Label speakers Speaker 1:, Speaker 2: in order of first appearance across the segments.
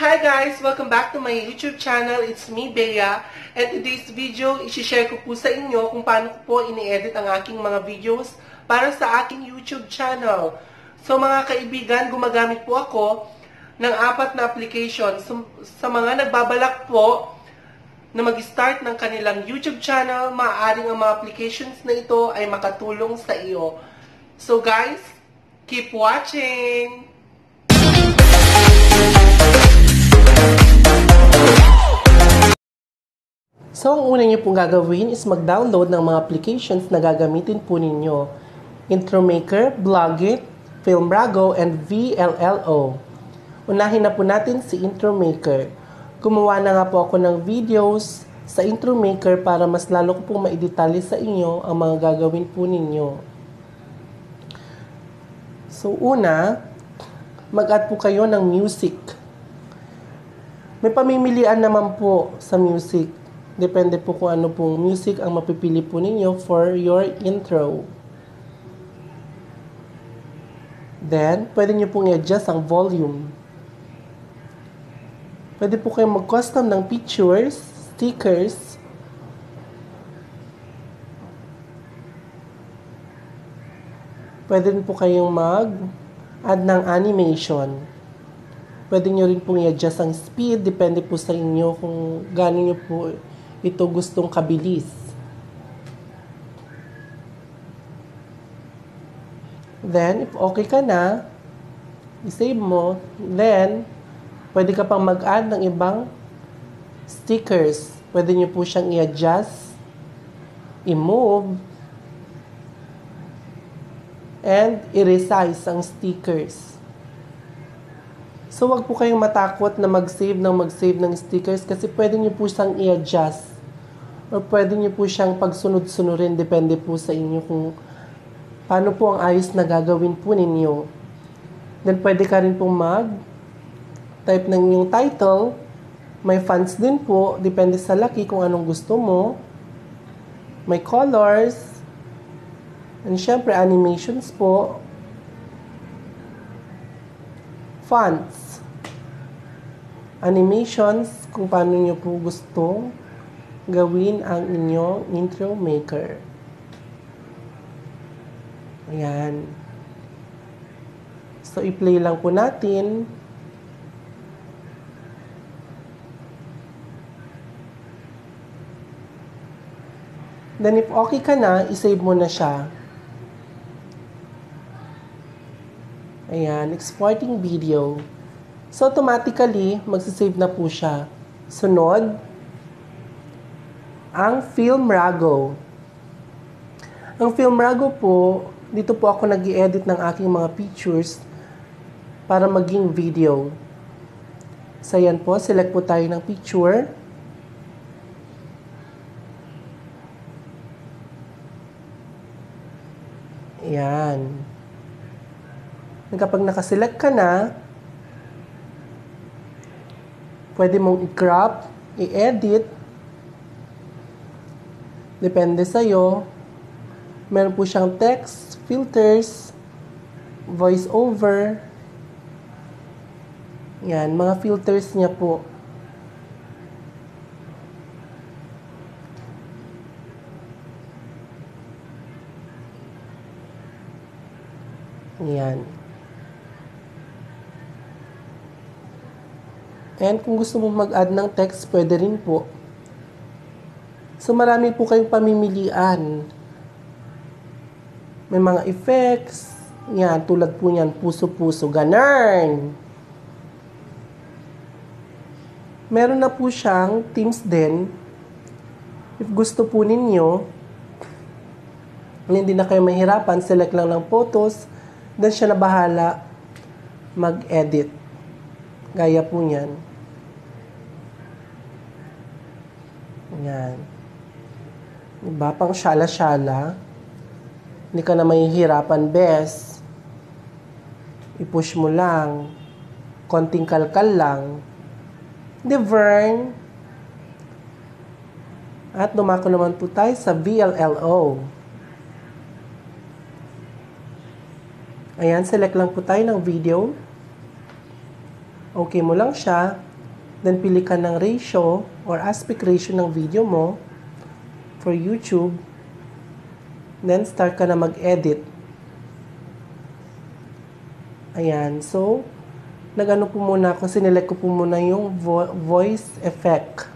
Speaker 1: Hi guys! Welcome back to my YouTube channel. It's me, Bea. And today's video, isi-share ko po sa inyo kung paano ko po ini-edit ang aking mga videos para sa aking YouTube channel. So mga kaibigan, gumagamit po ako ng apat na application. So, sa mga nagbabalak po na mag-start ng kanilang YouTube channel, maaaring ang mga applications na ito ay makatulong sa iyo. So guys, keep watching! So, ang una niyo pong gagawin is mag-download ng mga applications na gagamitin po ninyo. Intromaker, Blogit, Filmrago, and VLLO. Unahin na po natin si Intromaker. Gumawa na nga po ako ng videos sa Intromaker para mas lalo ko pong maidetalye sa inyo ang mga gagawin po ninyo. So, una, mag-add po kayo ng music. May pamimilian naman po sa music. Depende po kung ano pong music ang mapipili po ninyo for your intro. Then, pwede nyo pong i-adjust ang volume. Pwede po kayong mag-custom ng pictures, stickers, Pwede rin po kayong mag-add ng animation. Pwede nyo rin pong i-adjust ang speed. Depende po sa inyo kung gaano nyo po ito gustong kabilis. Then, if okay ka na, i-save mo. Then, pwede ka pang mag-add ng ibang stickers. Pwede nyo po siyang i-adjust, i-move, and i-resize ang stickers. So, wag po kayong matakot na mag-save ng mag-save ng stickers kasi pwede nyo po siyang i-adjust or pwede nyo po siyang pagsunod-sunurin. Depende po sa inyo kung paano po ang ayos na gagawin po ninyo. Then, pwede ka rin pong mag-type ng inyong title. May fonts din po. Depende sa laki kung anong gusto mo. May colors. And syempre, animations po. Fonts. Animations, kung paano nyo po gusto gawin ang inyong intro maker. Ayan. So, i-play lang po natin. Then, if okay ka na, isave mo na siya. Ayan, exporting video. So, automatically, magsisave na po siya. Sunod, ang Filmrago. Ang Filmrago po, dito po ako nag edit ng aking mga pictures para maging video. So, yan po, select po tayo ng picture. Yan. Kapag nakaselect ka na, pwede mong i-crop, i-edit. Depende sa'yo. Meron po siyang text, filters, voice over. Yan, mga filters niya po. Yan. And kung gusto mo mag-add ng text, pwede rin po. So marami po kayong pamimilian. May mga effects. Yan, tulad po yan, puso-puso, ganarn. Meron na po siyang themes din. If gusto po ninyo, hindi na kayo mahirapan, select lang ng photos, then siya na bahala mag-edit. Gaya po niyan. Yan. Diba? Pang syala-syala. Hindi ka na mahihirapan, bes. I-push mo lang. Konting kalkal lang. The Vern. At dumako naman po tayo sa VLLO. Ayan, select lang po tayo ng video. Okay mo lang siya. Then, pili ka ng ratio or aspect ratio ng video mo for YouTube. Then, start ka na mag-edit. Ayan. So, nagano po muna ako, sinelect ko po muna yung vo- voice effect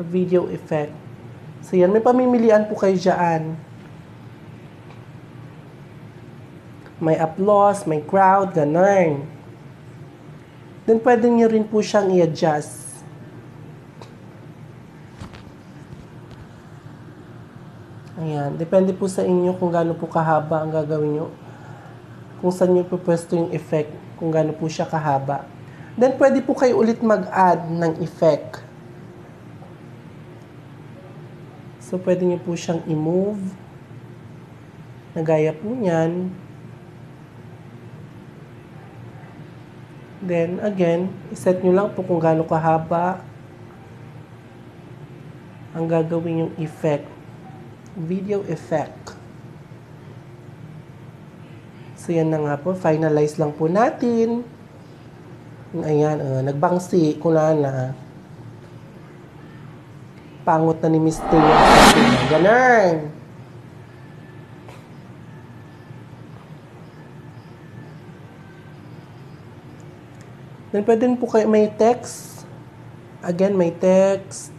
Speaker 1: or video effect. So, yan. May pamimilian po kayo dyan. May applause, may crowd, ganun. Then, pwede nyo rin po siyang i-adjust. Ayan. Depende po sa inyo kung gaano po kahaba ang gagawin nyo. Kung saan nyo po pwesto yung effect. Kung gaano po siya kahaba. Then, pwede po kayo ulit mag-add ng effect. So, pwede nyo po siyang i-move. Nagaya po niyan. Then, again, iset nyo lang po kung gaano kahaba ang gagawin yung effect. Video effect. So, yan na nga po. Finalize lang po natin. Ayan, uh, nagbangsi ko na na. Pangot na ni Miss Thea. Ganun. Then, pwede po kayo may text. Again, may text.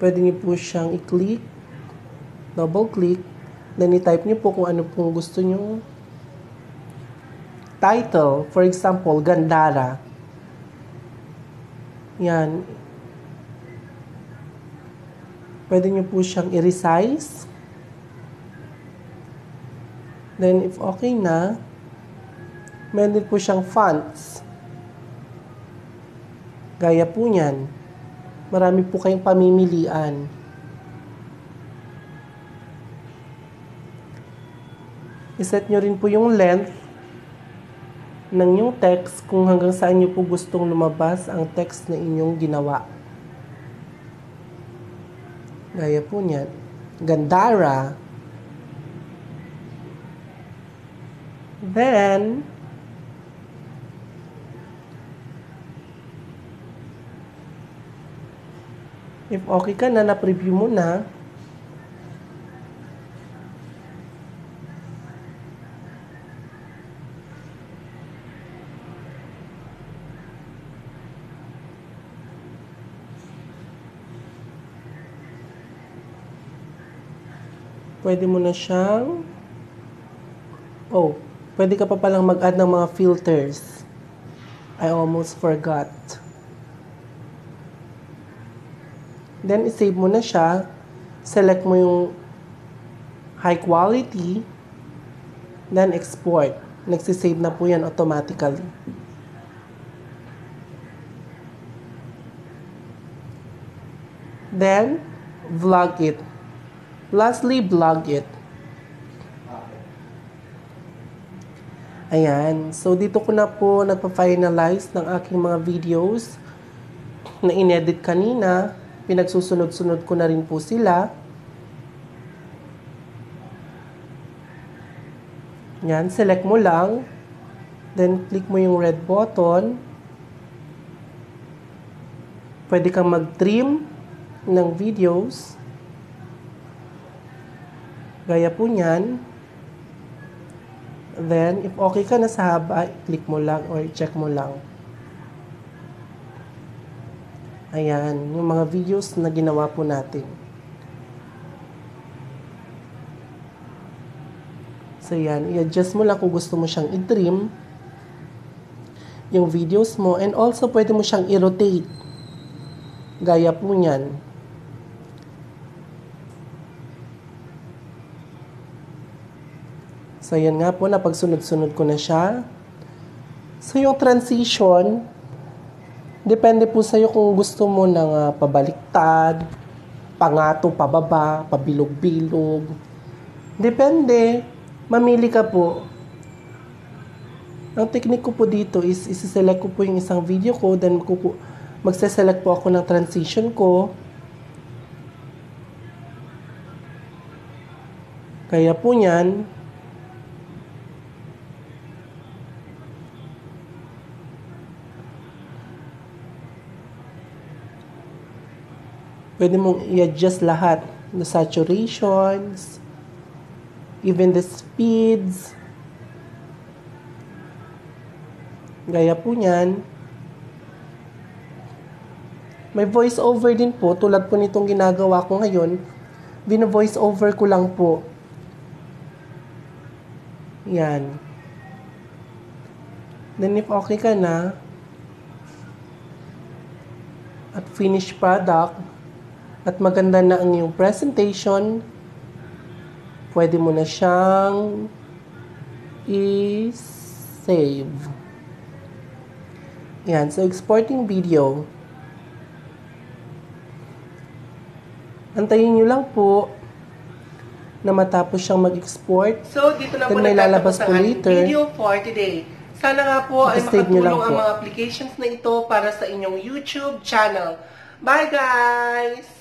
Speaker 1: Pwede niyo po siyang i-click. Double click. Then, i-type niyo po kung ano pong gusto niyo. Title, for example, Gandara. Yan. Pwede niyo po siyang i-resize. Then, if okay na, meron po siyang fonts. Gaya po niyan. Marami po kayong pamimilian. Iset nyo rin po yung length ng yung text kung hanggang saan nyo po gustong lumabas ang text na inyong ginawa. Gaya po niyan. Gandara. Then, If okay ka na, na-preview mo na, pwede mo na siyang oh, pwede ka pa palang mag-add ng mga filters. I almost forgot. Then, isave mo na siya. Select mo yung high quality. Then, export. Nagsisave na po yan automatically. Then, vlog it. Lastly, blog it. Ayan. So, dito ko na po nagpa-finalize ng aking mga videos na inedit kanina. Pinagsusunod-sunod ko na rin po sila. Yan. Select mo lang. Then, click mo yung red button. Pwede kang mag-trim ng videos. Gaya po niyan. Then, if okay ka na sa haba, click mo lang or check mo lang. Ayan, yung mga videos na ginawa po natin. So, yan. I-adjust mo lang kung gusto mo siyang i-trim yung videos mo. And also, pwede mo siyang i-rotate. Gaya po niyan. So, yan nga po, napagsunod-sunod ko na siya. So, yung transition, depende po sa'yo kung gusto mo ng uh, pabaliktad, pangato, pababa, pabilog-bilog. Depende. Mamili ka po. Ang technique ko po dito is isi-select ko po yung isang video ko, then magse-select po ako ng transition ko. Kaya po niyan, Pwede mong i-adjust lahat. The saturations, even the speeds. Gaya po niyan. May voice over din po, tulad po nitong ginagawa ko ngayon. Bino-voice over ko lang po. Yan. Then if okay ka na, at finished product, at maganda na ang iyong presentation, pwede mo na siyang i-save. Yan. So, exporting video. Antayin nyo lang po na matapos siyang mag-export.
Speaker 2: So, dito na po nagtatapos
Speaker 1: po
Speaker 2: ang
Speaker 1: later.
Speaker 2: video for today. Sana nga po ay makatulong ang
Speaker 1: po.
Speaker 2: mga applications na ito para sa inyong YouTube channel. Bye guys!